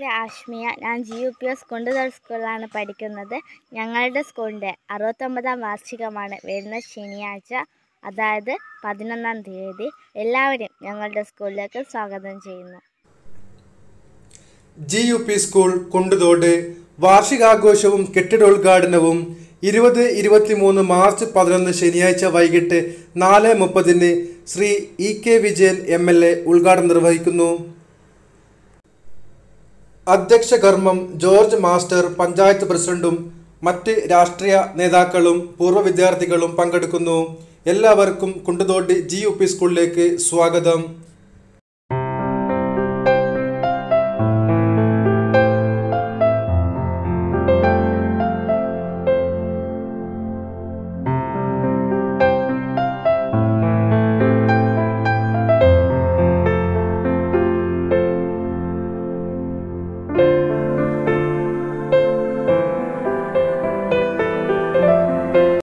കാശ്മീർ ഞാൻ G U P S കുണ്ടുതോൾ സ്കൂളിലാണ് പഠിക്കുന്നത്. ഞങ്ങളുടെ സ്കൂളിന്റെ അറുപത്തൊമ്പതാം വാർഷികമാണ് വരുന്ന ശനിയാഴ്ച അതായത് പതിനൊന്നാം തീയതി. എല്ലാവരും ഞങ്ങളുടെ സ്കൂളിലേക്ക് സ്വാഗതം ചെയ്യുന്നു. G U P school Kunduthode വാർഷികാഘോഷവും കെട്ടിടോദ്ഘാടനവും ഇരുപത് ഇരുപത്തിമൂന്ന് മാർച്ച് പതിനൊന്ന് ശനിയാഴ്ച വൈകിട്ട് നാല് മുപ്പതിന് Shri E K Vijayan M L A ഉദ്ഘാടനം നിർവഹിക്കുന്നു. അധ്യക്ഷ കർമ്മം ജോർജ് മാസ്റ്റർ പഞ്ചായത്ത് പ്രസിഡന്റും മറ്റ് രാഷ്ട്രീയ നേതാക്കളും പൂർവ വിദ്യാർത്ഥികളും പങ്കെടുക്കുന്നു. എല്ലാവർക്കും കുണ്ടുതോട്ടി ജി യു പി സ്കൂളിലേക്ക് സ്വാഗതം.